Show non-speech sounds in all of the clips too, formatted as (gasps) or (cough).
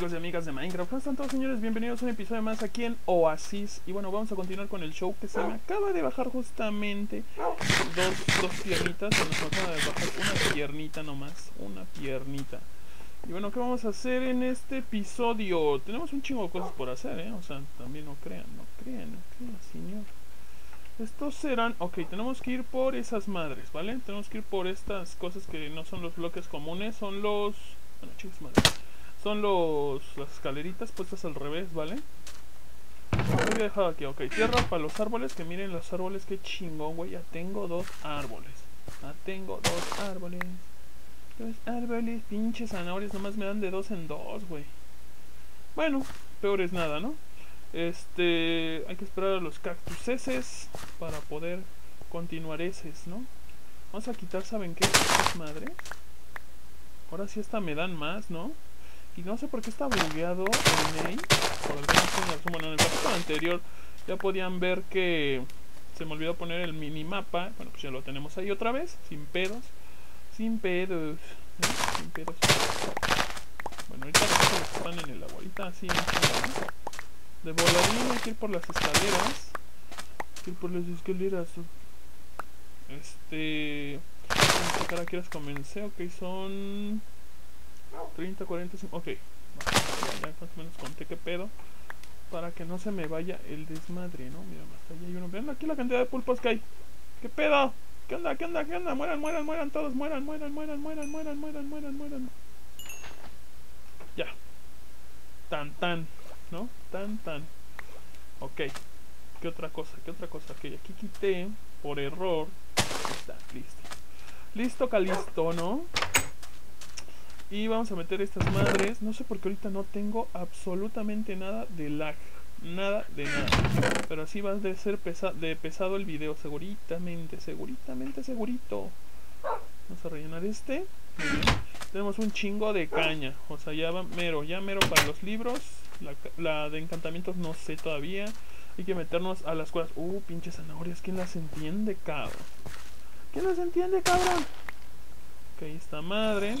¿Y qué tal amigos y amigas de Minecraft? ¿Cómo están todos señores? Bienvenidos a un episodio más aquí en Oasis Y bueno, vamos a continuar con el show que se me acaba de bajar justamente Dos, dos piernitas, se nos acaba de bajar una piernita nomás Una piernita Y bueno, ¿qué vamos a hacer en este episodio? Tenemos un chingo de cosas por hacer, ¿eh? O sea, también no crean, no crean, no crean, señor estos serán... Ok, tenemos que ir por esas madres, ¿vale? Tenemos que ir por estas cosas que no son los bloques comunes Son los... Bueno, chicos madres son los, las escaleritas puestas al revés, ¿vale? Lo voy aquí, ok. Tierra para los árboles, que miren los árboles, qué chingón, güey. Ya tengo dos árboles. Ya tengo dos árboles. Dos árboles, pinches zanahorias, nomás me dan de dos en dos, güey. Bueno, peor es nada, ¿no? Este, hay que esperar a los cactuseses para poder continuar eses, ¿no? Vamos a quitar, ¿saben qué? Madre. Ahora sí hasta me dan más, ¿no? Y no sé por qué está bugueado el name. Por razón. Bueno, en el capítulo anterior ya podían ver que se me olvidó poner el minimapa. Bueno, pues ya lo tenemos ahí otra vez. Sin pedos. Sin pedos. Sin pedos. Bueno, ahorita los están en el agua. Ahorita así De voladín hay que ir por las escaleras. Hay que ir por las escaleras. Este... Vamos a sacar aquí las comencé. Ok, son... 30, 40, ok. Ya, ya más o menos conté qué pedo. Para que no se me vaya el desmadre, ¿no? Mira, más allá hay uno. Vean aquí la cantidad de pulpos que hay. ¿Qué pedo? ¿Qué onda? ¿Qué onda? ¿Qué onda? Mueran, mueran, mueran todos. Mueran, mueran, mueran, mueran, mueran, mueran, mueran, mueran. Ya. Tan, tan. ¿No? Tan, tan. Ok. ¿Qué otra cosa? ¿Qué otra cosa? Ok, aquí quité por error. Está, listo. Listo, Calisto, ¿no? Y vamos a meter estas madres. No sé por qué ahorita no tengo absolutamente nada de lag. Nada de nada. Pero así va a ser pesa de pesado el video. Seguritamente, seguritamente, segurito. Vamos a rellenar este. Tenemos un chingo de caña. O sea, ya va mero, ya mero para los libros. La, de encantamientos no sé todavía. Hay que meternos a las cosas. Uh, pinches zanahorias. ¿Quién las entiende, cabrón? ¿Quién las entiende, cabrón? Ok, esta madre.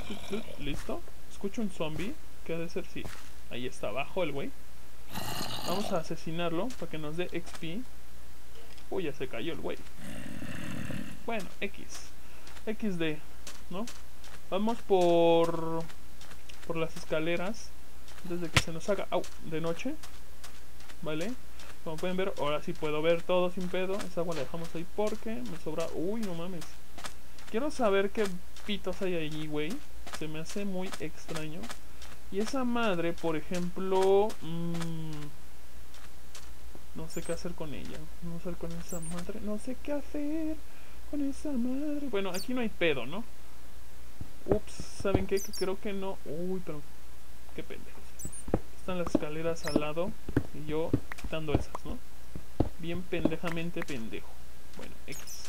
Listo. Escucho un zombie. ¿Qué ha de ser? Sí. Ahí está abajo el güey. Vamos a asesinarlo para que nos dé XP. Uy, ya se cayó el güey. Bueno, X. XD, ¿no? Vamos por... Por las escaleras. Desde que se nos haga... Au, de noche. ¿Vale? Como pueden ver, ahora sí puedo ver todo sin pedo. Esa agua la dejamos ahí porque me sobra... Uy, no mames. Quiero saber qué hay allí, güey. Se me hace muy extraño. Y esa madre, por ejemplo... Mmm, no sé qué hacer con ella. No sé con esa madre. No sé qué hacer con esa madre. Bueno, aquí no hay pedo, ¿no? Ups, ¿saben qué? Creo que no. Uy, pero... Qué pendejos. Están las escaleras al lado. Y yo quitando esas, ¿no? Bien pendejamente pendejo. Bueno, X.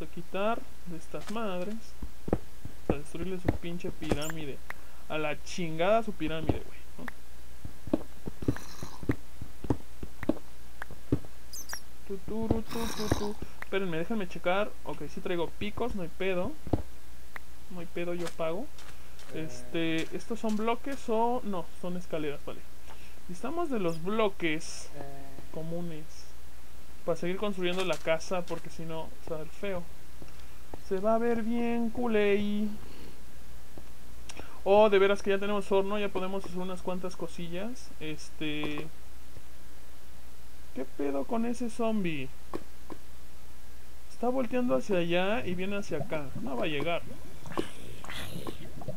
a quitar de estas madres. A destruirle su pinche pirámide. A la chingada su pirámide, güey. ¿no? Espérenme, déjenme checar. Ok, si traigo picos, no hay pedo. No hay pedo, yo pago. Este, ¿estos son bloques o no? Son escaleras, vale. Necesitamos de los bloques comunes para seguir construyendo la casa porque si no se va a ver feo. Se va a ver bien culé. Oh, de veras que ya tenemos horno, ya podemos hacer unas cuantas cosillas. Este... ¿Qué pedo con ese zombie? Está volteando hacia allá y viene hacia acá. No va a llegar.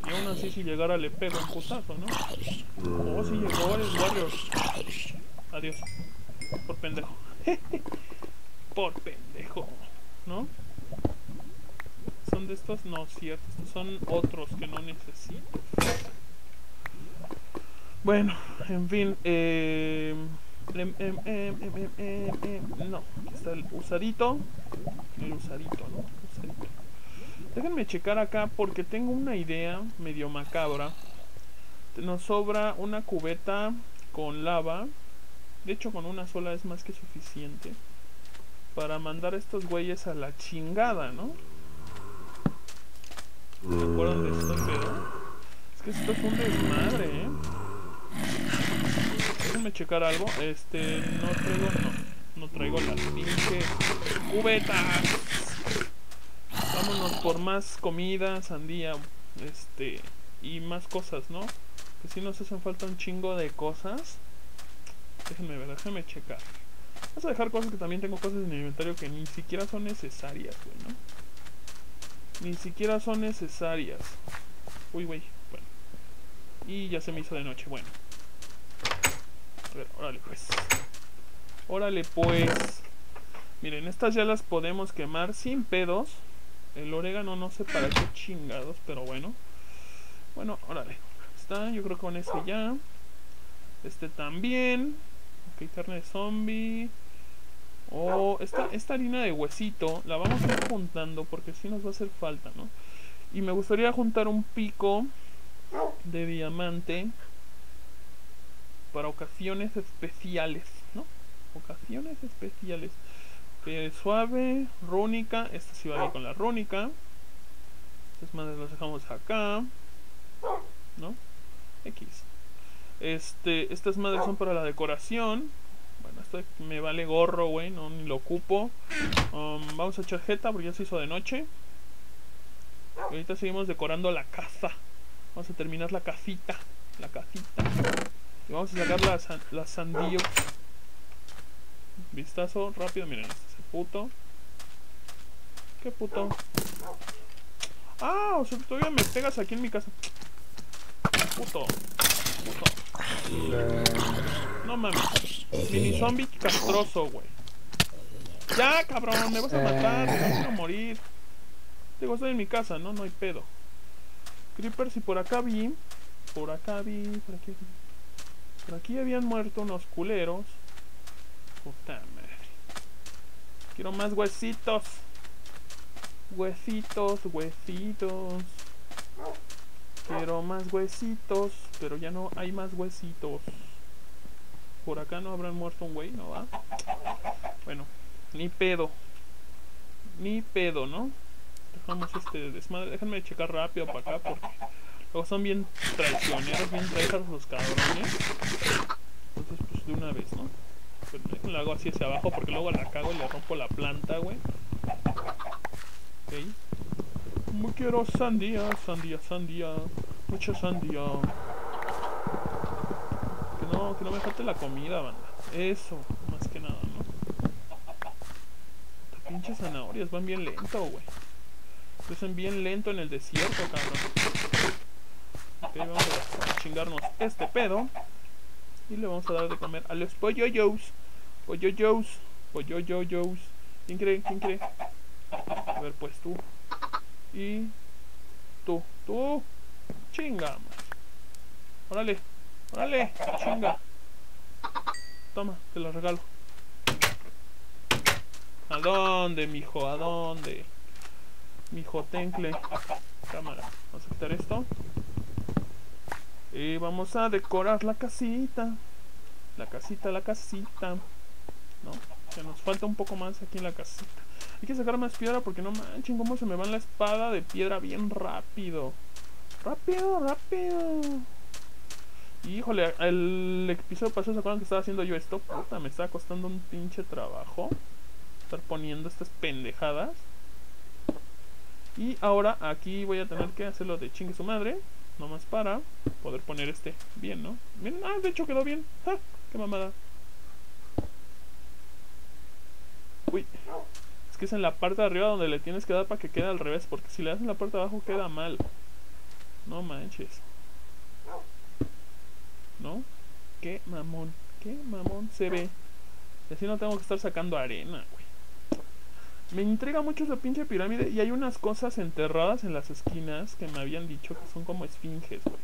Y aún así si llegara le pego un putazo, ¿no? Oh, si llegó, el Warriors. Adiós. Por pendejo. (laughs) Por pendejo, ¿no? ¿Son de estos? No, cierto. Estos son otros que no necesito. Bueno, en fin. Eh, no, aquí está el usadito. El usadito, ¿no? Usadito. Déjenme checar acá porque tengo una idea medio macabra. Nos sobra una cubeta con lava de hecho, con una sola es más que suficiente. Para mandar a estos güeyes a la chingada, ¿no? ¿Se acuerdan de esto, pero? Es que esto es un desmadre, ¿eh? Déjenme checar algo. Este, no traigo, no. No traigo las pinches cubetas. Vámonos por más comida, sandía, este, y más cosas, ¿no? Que si nos hacen falta un chingo de cosas. Déjenme ver, déjenme checar. Vamos a dejar cosas que también tengo cosas en el inventario que ni siquiera son necesarias, güey, ¿no? Ni siquiera son necesarias. Uy, güey. Bueno. Y ya se me hizo de noche. Bueno. A ver, órale pues. Órale pues. Miren, estas ya las podemos quemar sin pedos. El orégano no sé para qué chingados, pero bueno. Bueno, órale. Está, yo creo que con ese ya. Este también. Ok, de zombie. Oh, esta, esta harina de huesito la vamos a ir juntando porque si nos va a hacer falta, ¿no? Y me gustaría juntar un pico de diamante para ocasiones especiales, ¿no? Ocasiones especiales. suave, rúnica, esta sí va con la rúnica. Estas madres las dejamos acá, ¿no? X. Este, estas madres son para la decoración me vale gorro, güey, no ni lo ocupo. Um, vamos a echar jeta porque ya se hizo de noche. ahorita seguimos decorando la casa. Vamos a terminar la casita. La casita. Y vamos a sacar la, la sandía. Vistazo rápido, miren, este es el puto. ¿Qué puto? Ah, o sea, todavía me pegas aquí en mi casa. Puto. No mames. Mini zombie castroso, güey. Ya, cabrón, me vas a matar, me vas a morir. Digo, estoy en mi casa, ¿no? No hay pedo. Creepers, y por acá vi. Por acá vi. Por aquí. Por aquí habían muerto unos culeros. Puta madre. Quiero más huesitos. Huesitos, huesitos. Quiero más huesitos, pero ya no hay más huesitos. Por acá no habrán muerto un güey, ¿no va? Bueno, ni pedo. Ni pedo, ¿no? Dejamos este desmadre. Déjenme checar rápido para acá porque luego son bien traicioneros, bien traicioneros los cabrones. Entonces, pues de una vez, ¿no? Pero déjenlo hago así hacia abajo porque luego la cago y le rompo la planta, güey. Ok. Como quiero sandía, sandía, sandía. Mucha sandía. Que no, que no me falte la comida, banda. Eso, más que nada, ¿no? Las pinches zanahorias van bien lento, güey. Crecen bien lento en el desierto, cabrón. Ok, vamos a chingarnos este pedo. Y le vamos a dar de comer a los pollo-yos. Pollo-yos. Pollo-yo-yos. ¿Quién cree? ¿Quién cree? A ver, pues tú. Y tú, tú, chinga. Órale, órale, chinga. Toma, te lo regalo. ¿A dónde, mijo? ¿A dónde? Mijo tencle. Cámara. Vamos a quitar esto. Y vamos a decorar la casita. La casita, la casita. ¿No? Que nos falta un poco más aquí en la casita. Hay que sacar más piedra porque no manchen cómo se me va la espada de piedra bien rápido. Rápido, rápido. Híjole, el episodio pasado se acuerdan que estaba haciendo yo esto. Puta, me estaba costando un pinche trabajo. Estar poniendo estas pendejadas. Y ahora aquí voy a tener que hacerlo de chingue su madre. Nomás para poder poner este bien, ¿no? Miren, ah, de hecho quedó bien. ¡Ja! ¡Qué mamada! Uy que es en la parte de arriba donde le tienes que dar para que quede al revés. Porque si le das en la parte de abajo queda mal. No manches. ¿No? Qué mamón. Qué mamón se ve. Y así no tengo que estar sacando arena, güey. Me intriga mucho esa pinche pirámide. Y hay unas cosas enterradas en las esquinas que me habían dicho que son como esfinges, güey.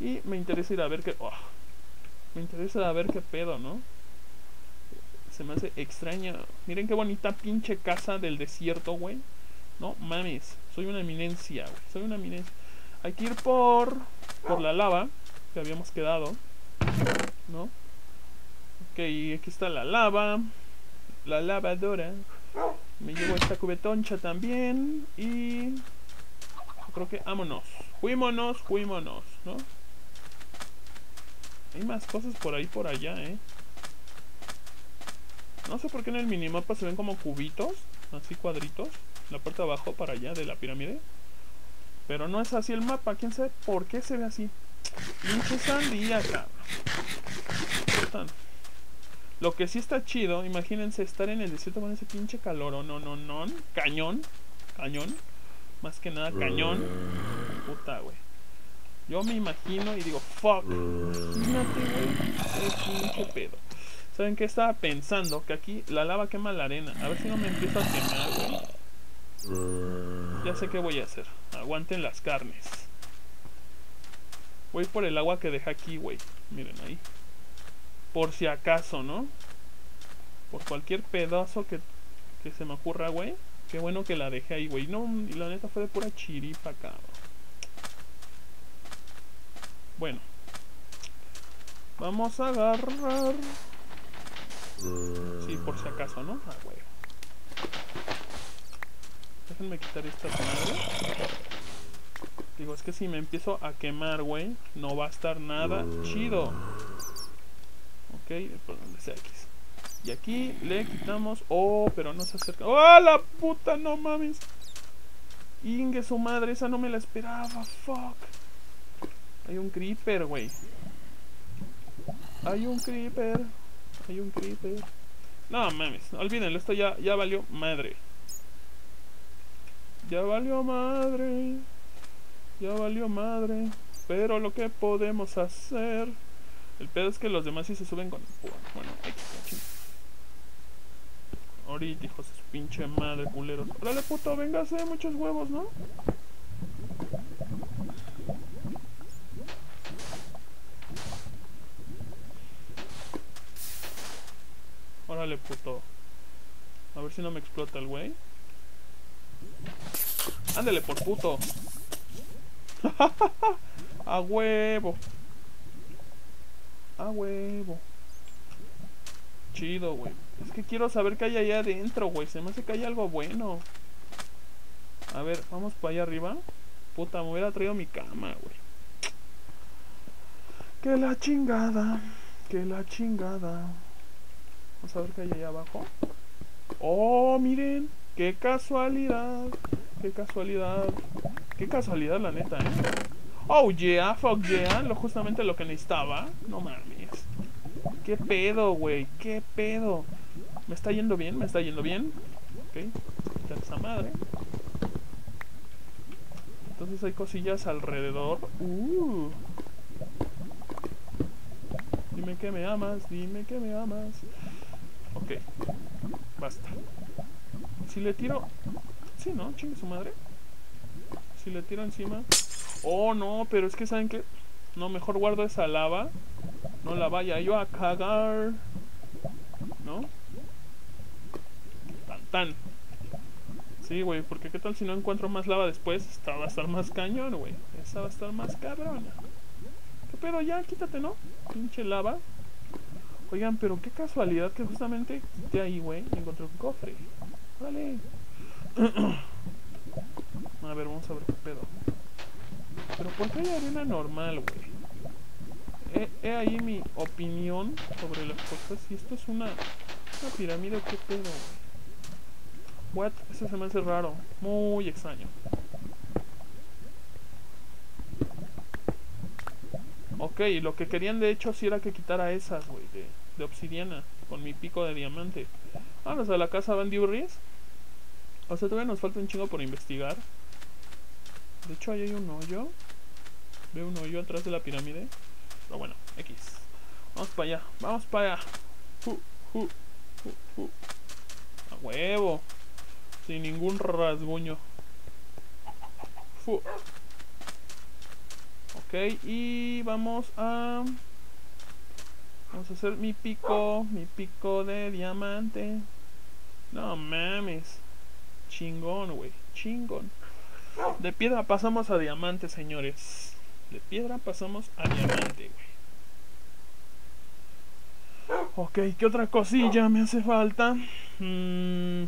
Y me interesa ir a ver qué... Oh, me interesa ir a ver qué pedo, ¿no? Se me hace extraña. Miren qué bonita pinche casa del desierto, güey. No mames. Soy una eminencia, güey. Soy una eminencia. Hay que ir por, por la lava que habíamos quedado. ¿No? Ok, aquí está la lava. La lavadora. Me llevo esta cubetoncha también. Y... creo que vámonos. Fuímonos, fuímonos, ¿no? Hay más cosas por ahí, por allá, ¿eh? No sé por qué en el minimapa se ven como cubitos, así cuadritos. La parte de abajo para allá de la pirámide. Pero no es así el mapa, quién sabe por qué se ve así. Pinche sandía, cabrón. Lo que sí está chido, imagínense estar en el desierto con ese pinche calor, o no, no, no, cañón, cañón, más que nada cañón. Puta, güey. Yo me imagino y digo, fuck, imagínate, güey, pinche pedo. ¿Saben qué estaba pensando? Que aquí la lava quema la arena. A ver si no me empiezo a quemar, güey. Ya sé qué voy a hacer. Aguanten las carnes. Voy por el agua que deja aquí, güey. Miren ahí. Por si acaso, ¿no? Por cualquier pedazo que, que se me ocurra, güey. Qué bueno que la dejé ahí, güey. No, y la neta fue de pura chiripa, cabrón. Bueno. Vamos a agarrar... Sí, por si acaso, ¿no? Ah, güey. Déjenme quitar esta madre. Digo, es que si me empiezo a quemar, güey, no va a estar nada chido. Ok, por donde sea X. Y aquí le quitamos... Oh, pero no se acerca. ¡Oh, la puta! No mames. Inge, su madre, esa no me la esperaba. Fuck. Hay un creeper, güey. Hay un creeper. Hay un creeper. No mames, olvídenlo, esto ya, ya valió madre. Ya valió madre. Ya valió madre. Pero lo que podemos hacer. El pedo es que los demás sí se suben con. Bueno, Ahorita, hijos de su pinche madre, culeros. Órale, puto, véngase, muchos huevos, ¿no? Órale, puto. A ver si no me explota el güey. Ándale por puto. (laughs) A huevo. A huevo. Chido, güey. Es que quiero saber qué hay allá adentro, güey. Se me hace que hay algo bueno. A ver, vamos para allá arriba. Puta, me hubiera traído mi cama, güey. Que la chingada. Que la chingada. Vamos a ver qué hay allá abajo. Oh, miren. Qué casualidad. Qué casualidad. Qué casualidad, la neta, eh. Oh, yeah, fuck yeah. Lo, justamente lo que necesitaba. No mames. ¿Qué pedo, güey? ¿Qué pedo? ¿Me está yendo bien? ¿Me está yendo bien? Ok, quitar esa madre. Entonces hay cosillas alrededor. Uh. Dime que me amas, dime que me amas. Ok, basta. Si le tiro... Sí, ¿no? Chingue su madre. Si le tiro encima... Oh, no, pero es que ¿saben que No, mejor guardo esa lava. No la vaya yo a cagar. ¿No? Tan Sí, güey, porque qué tal si no encuentro más lava después. Esta va a estar más cañón, güey. Esta va a estar más cabrona. ¿Qué pedo? Ya, quítate, ¿no? Pinche lava. Oigan, pero qué casualidad que justamente de ahí, güey, encontré un cofre. Vale. (clears throat) a ver, vamos a ver qué pedo. Pero ¿por qué hay arena normal, güey? He, ahí mi opinión sobre las cosas. Si esto es una, una pirámide, ¿qué pedo, güey? What? Eso se me hace raro. Muy extraño. Ok, lo que querían de hecho sí era que quitara esas, güey, de, de, obsidiana, con mi pico de diamante. Vamos a la casa Bandy Urries. O sea, todavía nos falta un chingo por investigar. De hecho, ahí hay un hoyo. Veo un hoyo atrás de la pirámide. Pero bueno, X. Vamos para allá, vamos para allá. A huevo. Sin ningún rasguño. Ok, y vamos a... Vamos a hacer mi pico, mi pico de diamante. No mames. Chingón, güey. Chingón. De piedra pasamos a diamante, señores. De piedra pasamos a diamante, güey. Ok, ¿qué otra cosilla me hace falta? Mmm...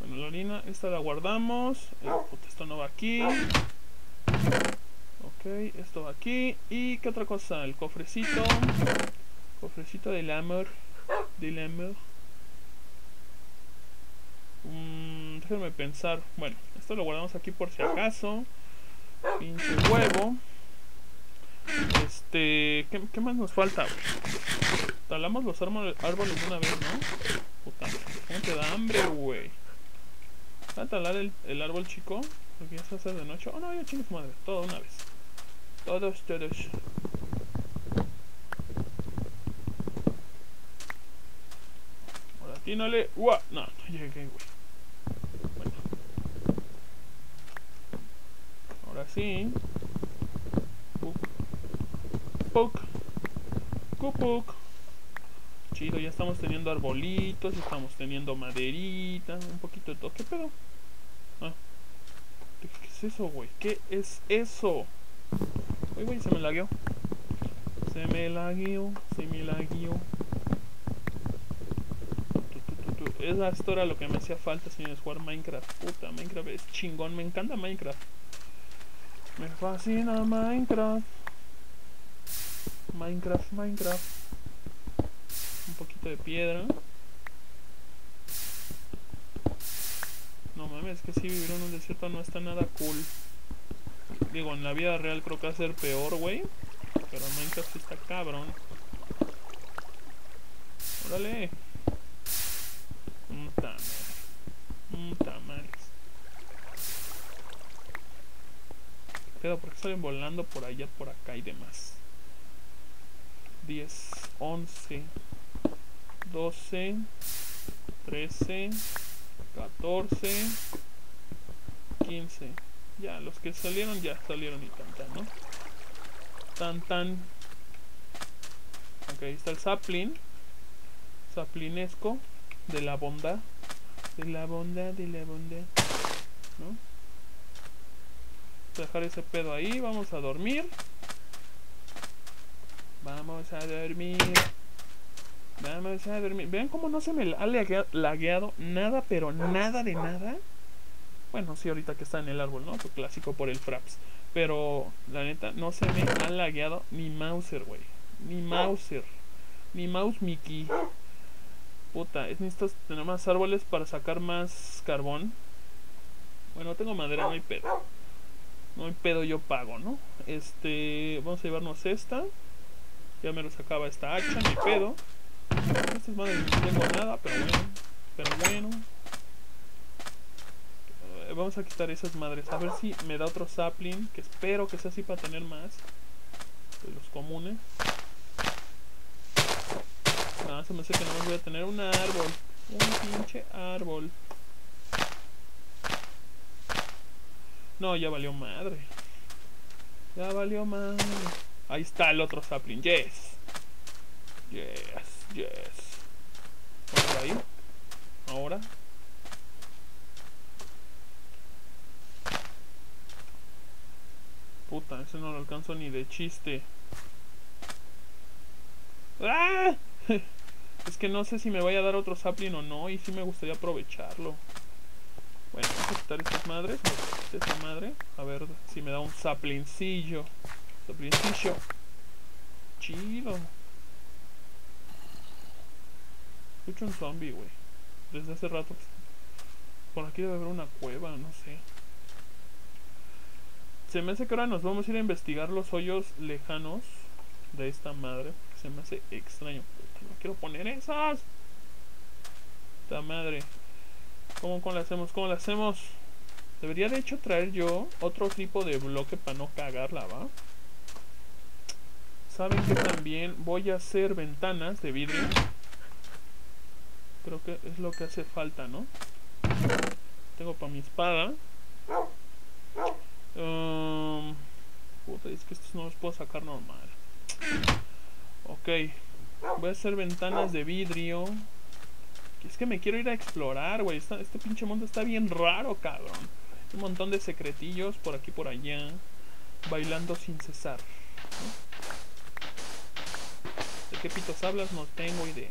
Bueno, la harina, esta la guardamos. Eh, esto no va aquí. Ok, esto va aquí. ¿Y qué otra cosa? El cofrecito. Cofrecito del amor. Del amor. Mm, déjenme pensar. Bueno, esto lo guardamos aquí por si acaso. Pinche huevo. Este. ¿Qué, más nos falta? Talamos los árboles de una vez, ¿no? Puta, ¿cómo te da hambre, güey? ¿Va a talar el, el, árbol chico? Porque ya se hace de noche. Oh no, ya chingue madre. Todo una vez. Todos, todos. Ahora tínale. ¡Uah! No, no llegué, güey. Bueno. Ahora sí. Puk. Puk. Chido, ya estamos teniendo arbolitos, estamos teniendo maderita, un poquito de todo. ¿Qué pedo? Ah. ¿Qué, es eso, güey? ¿Qué es eso? Uy, güey, se me lagueó. Se me lagueó, se me lagueó. Esa esto era lo que me hacía falta, señores, jugar Minecraft. Puta, Minecraft es chingón, me encanta Minecraft. Me fascina Minecraft. Minecraft, Minecraft. Un poquito de piedra. No mames, que si vivir en un desierto no está nada cool. Digo, en la vida real creo que va a ser peor, güey. Pero en Minecraft está cabrón. Órale. Un tamal. Un tamal. Pero porque salen volando por allá, por acá y demás. 10, 11, 12, 13, 14, 15. Ya, los que salieron ya salieron y tan tan, ¿no? Tan tan. Ok, ahí está el sapling. Saplinesco de la bondad. De la bondad, de la bondad. ¿No? dejar ese pedo ahí. Vamos a dormir. Vamos a dormir. Vamos a dormir. Vean cómo no se me ha lagueado nada, pero nada de nada. Bueno, sí, ahorita que está en el árbol, ¿no? Tu clásico por el Fraps. Pero, la neta, no se me ha lagueado ni Mauser, güey. Ni Mauser. Ni Mouse Mickey. Puta, es necesito tener más árboles para sacar más carbón. Bueno, tengo madera, no hay pedo. No hay pedo, yo pago, ¿no? Este, vamos a llevarnos esta. Ya me lo sacaba esta hacha, ni pedo. Estas madres no tengo nada, pero bueno. Pero bueno. Vamos a quitar esas madres. A ver si me da otro sapling. Que espero que sea así para tener más. De los comunes. Ah, se me hace que no voy a tener un árbol. Un pinche árbol. No, ya valió madre. Ya valió madre. Ahí está el otro sapling. Yes. Yes, yes. Vamos ahí. Ahora. Puta, ese no lo alcanzo ni de chiste. ¡Ah! (laughs) Es que no sé si me vaya a dar otro sapling o no. Y si me gustaría aprovecharlo. Bueno, vamos a quitar estas madres. Esta madre. A ver si me da un saplincillo. Saplincillo. Chido. Escucho un zombie, güey. Desde hace rato. Por aquí debe haber una cueva, no sé. Se me hace que ahora nos vamos a ir a investigar los hoyos lejanos de esta madre. Se me hace extraño. no quiero poner esas. Esta madre. ¿Cómo, ¿Cómo, hacemos? ¿Cómo la hacemos? Debería de hecho traer yo otro tipo de bloque para no cagarla, ¿va? Saben que también voy a hacer ventanas de vidrio. Creo que es lo que hace falta, ¿no? Tengo para mi espada. Um, puta, es que estos no los puedo sacar normal. Ok. Voy a hacer ventanas de vidrio. Es que me quiero ir a explorar, güey. Este pinche mundo está bien raro, cabrón. Un montón de secretillos por aquí por allá. Bailando sin cesar. ¿De qué pitos hablas? No tengo idea.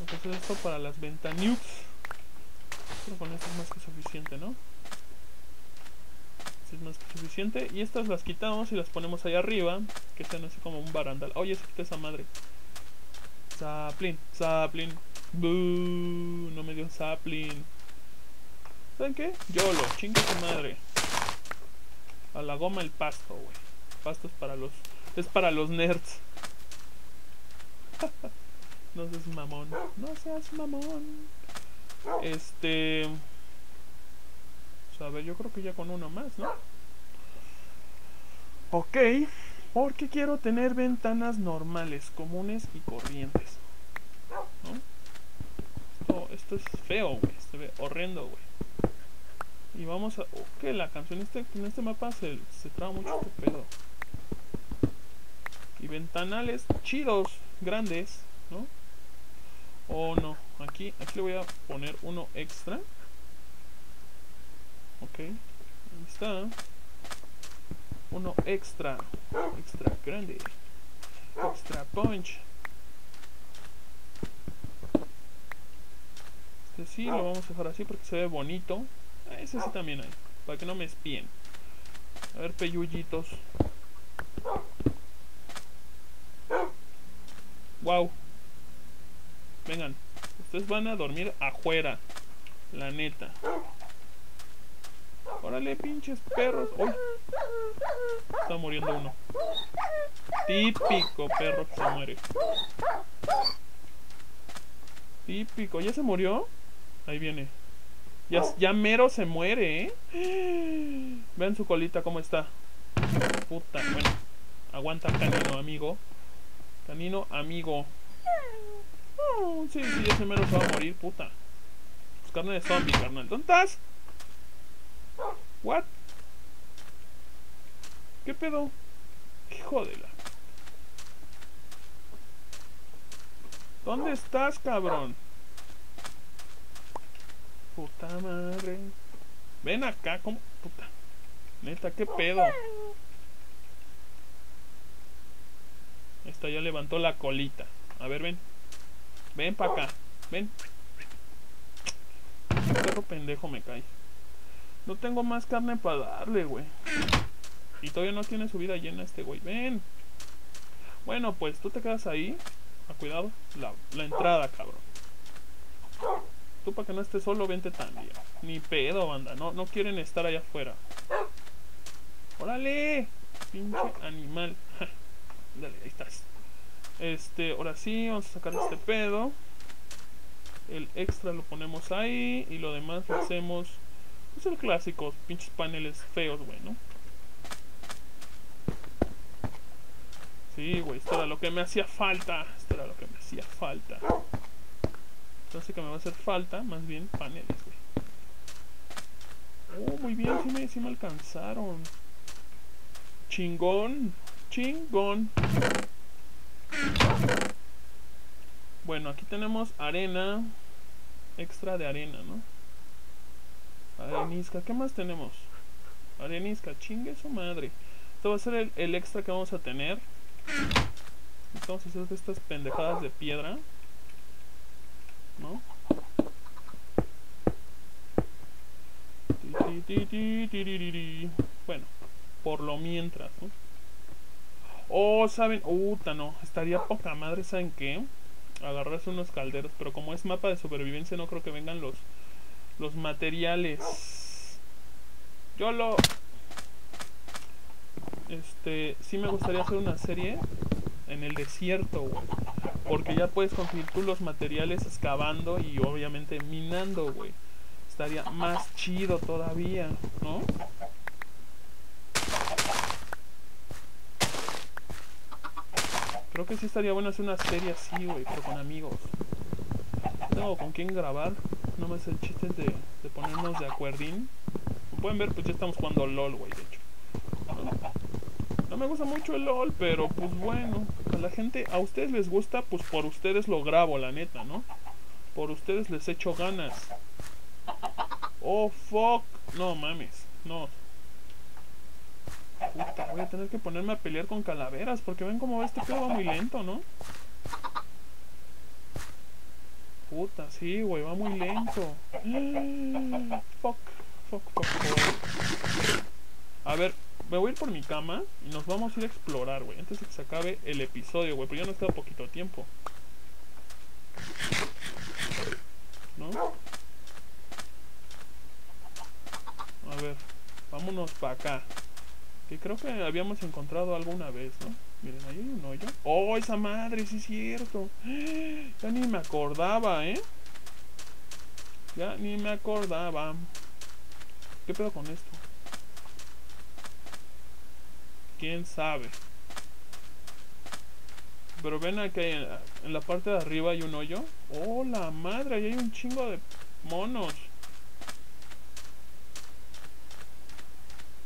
Entonces esto para las ventanukes. Pero con esto es más que suficiente, ¿no? Es más que suficiente. Y estas las quitamos y las ponemos ahí arriba. Que sean así como un barandal. Oye, se quita esa madre. Saplin, saplin. no me dio saplin. ¿Saben qué? Yolo, chinga su madre. A la goma el pasto, güey. Pasto es para los. Es para los nerds. (laughs) no seas mamón. No seas mamón. Este. O sea, a ver, yo creo que ya con uno más, ¿no? Ok. Porque quiero tener ventanas normales, comunes y corrientes. ¿No? Esto, esto es feo, güey. Se ve horrendo, güey. Y vamos a... Ok, la canción este, en este mapa se, se traba mucho este pedo. Y ventanales chidos, grandes, ¿no? O no, aquí, aquí le voy a poner uno extra. Ok, ahí está. Uno extra, extra grande. Extra punch. Este sí, lo vamos a dejar así porque se ve bonito. Ah, ese sí también hay. Para que no me espíen. A ver, peyullitos. Wow. Vengan. Ustedes van a dormir afuera. La neta. Órale, pinches perros. ¡Uy! Está muriendo uno. Típico perro que se muere. Típico. ¿Ya se murió? Ahí viene. Ya, mero se muere, ¿eh? Vean su colita cómo está. Puta, bueno. Aguanta canino, amigo. Canino, amigo. Oh, sí, sí, ese mero se va a morir, puta. Pues carne de zombie, carnal. ¿Dónde estás? What? ¿Qué pedo? Hijo de la... ¿Dónde estás, cabrón? Puta madre. Ven acá, como. Puta. Neta, qué pedo. Esta ya levantó la colita. A ver, ven. Ven para acá. Ven. perro pendejo me cae. No tengo más carne para darle, güey. Y todavía no tiene su vida llena este güey. Ven. Bueno, pues tú te quedas ahí. A cuidado. La, la entrada, cabrón. Tú para que no estés solo, vente también. Ni pedo, banda. No, no quieren estar allá afuera. ¡Órale! Pinche animal. (laughs) Dale, ahí estás. Este, ahora sí, vamos a sacar este pedo. El extra lo ponemos ahí. Y lo demás lo hacemos. Es el clásico, pinches paneles feos, güey, ¿no? Sí, güey, esto era lo que me hacía falta. Esto era lo que me hacía falta. Entonces que me va a hacer falta, más bien, paneles, güey. Oh, muy bien, sí me, sí me alcanzaron. Chingón. Chingón. Bueno, aquí tenemos arena. Extra de arena, ¿no? Arenisca. ¿Qué más tenemos? Arenisca. Chingue su madre. Esto va a ser el, extra que vamos a tener. Hacer de estas pendejadas de piedra. ¿no? Bueno, por lo mientras, ¿no? Oh, ¿saben? Uta, no. Estaría poca madre, ¿saben qué? Agarrarse unos calderos. Pero como es mapa de supervivencia, no creo que vengan los, los materiales. Yo lo... Este, sí me gustaría hacer una serie en el desierto, Porque ya puedes conseguir tú los materiales excavando y obviamente minando, güey. Estaría más chido todavía, ¿no? Creo que sí estaría bueno hacer una serie así, güey, pero con amigos. No tengo con quién grabar. No me hace el chiste de, de ponernos de acuerdín. Como pueden ver, pues ya estamos jugando LOL, güey, de hecho. No me gusta mucho el LOL, pero pues bueno, a la gente, a ustedes les gusta, pues por ustedes lo grabo, la neta, ¿no? Por ustedes les echo ganas. Oh, fuck. No mames, no. Puta, voy a tener que ponerme a pelear con calaveras, porque ven como este pedo va muy lento, ¿no? Puta, sí, güey, va muy lento. Fuck, fuck, fuck, fuck. A ver, me voy a ir por mi cama y nos vamos a ir a explorar, güey. Antes de que se acabe el episodio, güey. Pero ya nos queda poquito tiempo. ¿No? A ver, vámonos para acá. Creo que habíamos encontrado alguna vez, ¿no? Miren, ahí hay un hoyo. ¡Oh, esa madre! Sí es cierto. (gasps) Ya ni me acordaba, ¿eh? Ya ni me acordaba. ¿Qué pedo con esto? quién sabe. Pero ven aquí en la parte de arriba hay un hoyo. ¡Oh, la madre! Ahí hay un chingo de monos.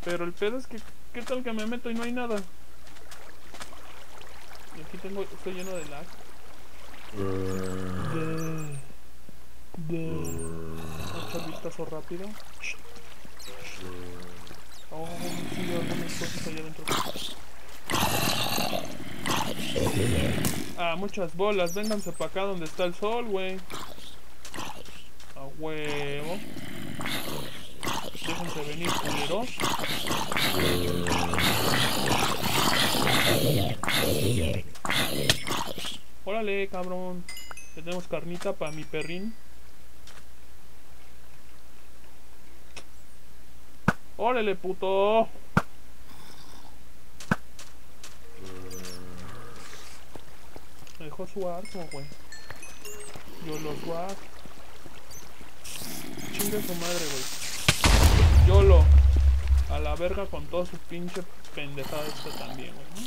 Pero el pedo es que, ¿qué tal que me meto y no hay nada? Y aquí tengo, estoy lleno de lag. De, de, echar vistazo rápido. Oh, sí, algunas cosas allá adentro. Ah, muchas bolas. Vénganse para acá donde está el sol, güey. A huevo. Déjense venir, culeros. Órale, cabrón. Tenemos carnita para mi perrín. Órale, puto. Me dejó su arco, güey. Yo lo swag. Chingue su madre, güey. YOLO. A la verga con todo su pinche pendejada esta también, güey. ¿no?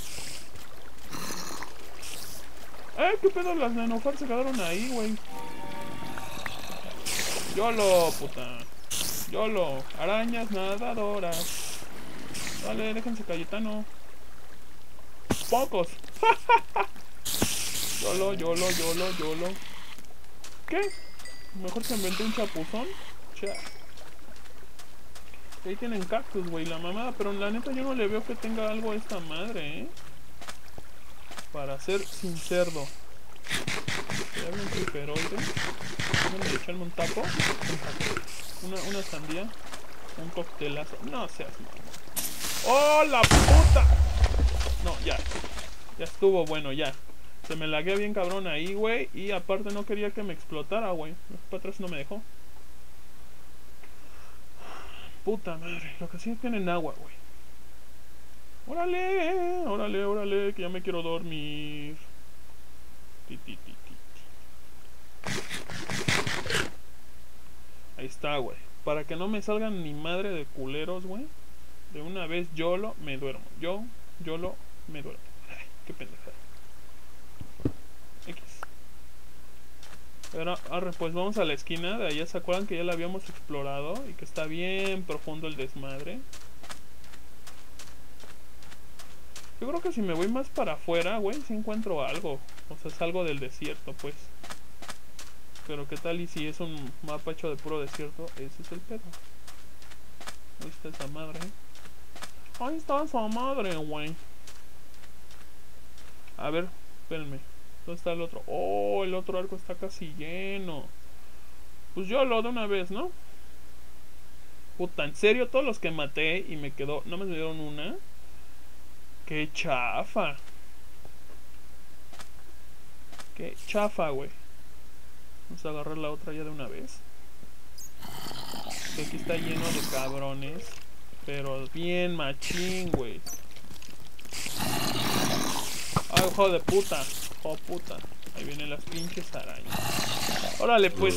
Eh, qué pedo, las nenofar se quedaron ahí, güey. YOLO, puta. YOLO, arañas nadadoras. Dale, déjense Cayetano. Pocos. (laughs) YOLO, YOLO, YOLO, YOLO. ¿Qué? Mejor se inventó un chapuzón. Che. Ahí tienen cactus, güey, la mamada. Pero la neta yo no le veo que tenga algo esta madre, ¿eh? Para ser sin cerdo. un creeperoide. Déjenme echarme un tapo una, una sandía, un coctelazo. No seas ¡Oh, la puta! No, ya. Ya estuvo bueno, ya. Se me lagué bien cabrón ahí, güey. Y aparte no quería que me explotara, güey. Para atrás no me dejó. Puta madre. Lo que sí tienen agua, güey. Órale, órale, órale. Que ya me quiero dormir. Ahí está, güey. Para que no me salgan ni madre de culeros, güey. De una vez yo lo me duermo. Yo, yo lo me duermo. Ay, qué pendejada. X. Pero, arre, pues vamos a la esquina. De allá se acuerdan que ya la habíamos explorado. Y que está bien profundo el desmadre. Yo creo que si me voy más para afuera, güey, si encuentro algo. O sea, salgo del desierto, pues. Pero qué tal y si es un mapa hecho de puro desierto, ese es el pedo. Ahí está esa madre. Ahí está esa madre, güey. A ver, espérenme. ¿Dónde está el otro? Oh, el otro arco está casi lleno. Pues yo lo de una vez, ¿no? Puta, en serio, todos los que maté y me quedó. ¿No me dieron una? Qué chafa. Qué chafa, güey. Vamos a agarrar la otra ya de una vez. aquí está lleno de cabrones. Pero bien machín, güey. Hijo de puta. Oh, puta. Ahí vienen las pinches arañas. Órale, pues.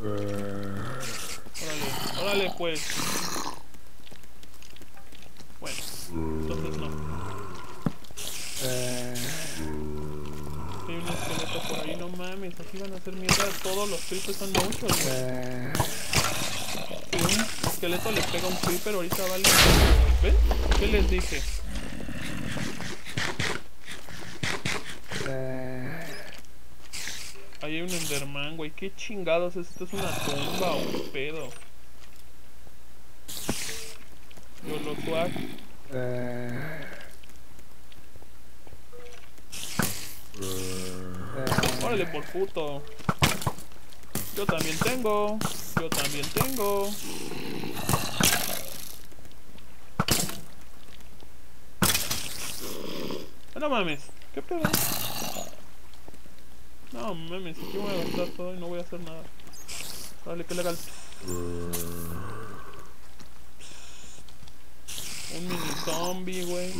Órale, órale, pues. Bueno, entonces no. por ahí, no mames, así van a hacer mierda todos los creepers, son muchos, güey. un esqueleto le pega un creeper, ahorita vale. ¿Ven? ¿Qué les dije? Ahí hay un Enderman, güey. ¿Qué chingados es esto? ¿Es una tumba o un pedo? Yo lo swag. Órale por puto. Yo también tengo. Yo también tengo. No mames. ¿Qué pedo? No mames, aquí voy a gastar todo y no voy a hacer nada. Dale, que legal. Un mini zombie, güey.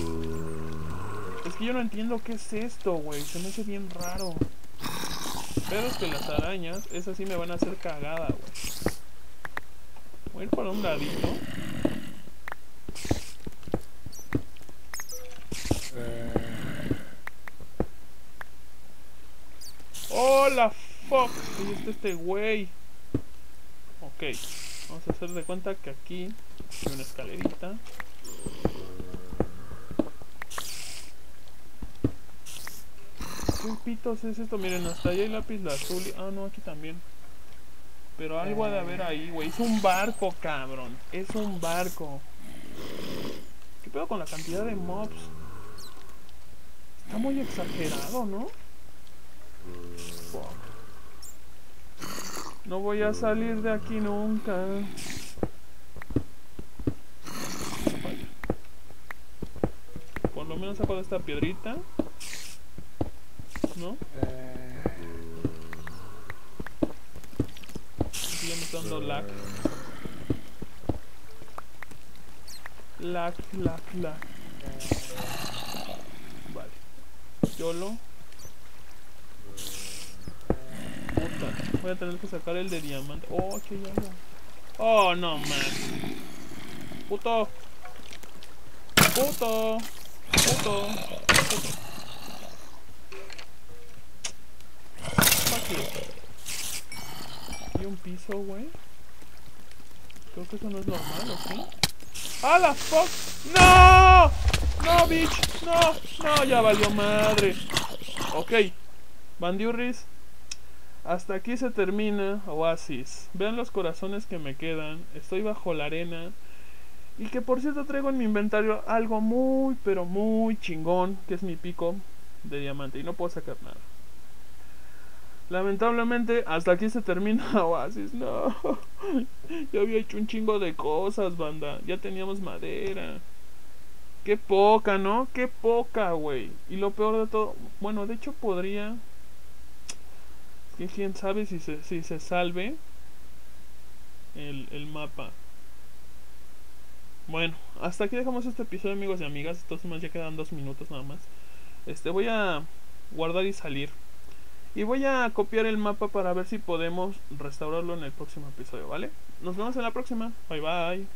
Es que yo no entiendo qué es esto, güey. Se me hace bien raro. Pero es que las arañas, esas sí me van a hacer cagada, güey. Voy a ir para un ladito. Está este güey. Ok, vamos a hacer de cuenta que aquí hay una escalerita. ¿Qué pitos es esto? Miren, hasta ahí hay lápiz azul. Ah, no, aquí también. Pero algo ha de haber ahí, güey. Es un barco, cabrón. Es un barco. ¿Qué pedo con la cantidad de mobs? Está muy exagerado, ¿no? No voy a salir de aquí nunca. Por lo menos saco de esta piedrita. ¿No? Aquí ya me está dando lag. Lag, lag, lag. Vale. YOLO. Puta. Voy a tener que sacar el de diamante. Oh, hay algo. Oh, no, man. Puto. Puto. Puto. Puto. Aquí un piso, güey. Creo que eso no es normal, ¿o sí? ¡Ah, la fuck! ¡No! ¡No, bitch! ¡No! ¡No! Ya valió madre. Ok. Bandiurris. Hasta aquí se termina Oasis. Vean los corazones que me quedan. Estoy bajo la arena. Y que por cierto traigo en mi inventario algo muy, pero muy chingón. Que es mi pico de diamante. Y no puedo sacar nada. Lamentablemente, hasta aquí se termina (laughs) Oasis. No. (laughs) Yo había hecho un chingo de cosas, banda. Ya teníamos madera. Qué poca, ¿no? Qué poca, güey. Y lo peor de todo. Bueno, de hecho podría que quién sabe si se, si se salve el, el mapa. Bueno, hasta aquí dejamos este episodio amigos y amigas. Entonces más ya quedan dos minutos nada más. Este voy a guardar y salir. Y voy a copiar el mapa para ver si podemos restaurarlo en el próximo episodio, ¿vale? Nos vemos en la próxima. Bye bye.